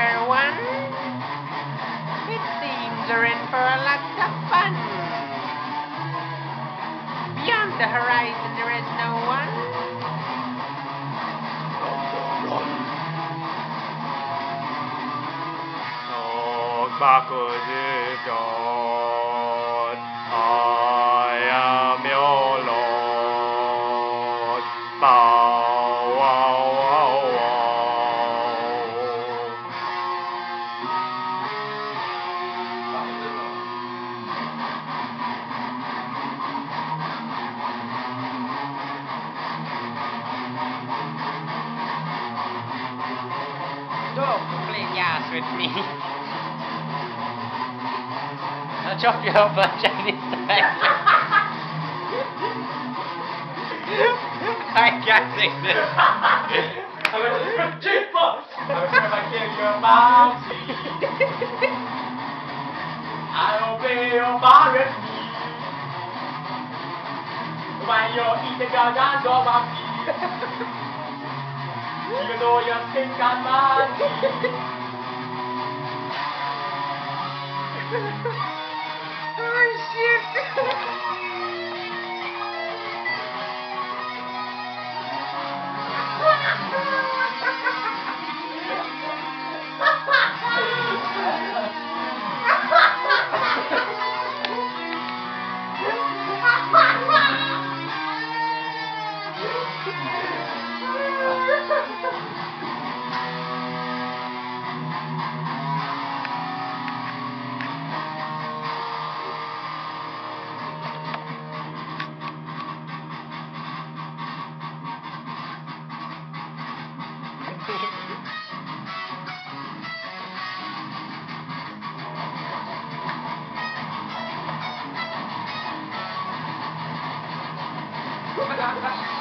number one. It seems we're in for a lot of fun. Beyond the horizon there is no one. Number one. Oh, Don't play gas with me. I'll chop you up on Chinese. I can't sing this. I'm gonna chip up. I'm gonna kill your bounty. I obey your bargain. When you're eating your dance on my feet. Even though you Ha ha ha!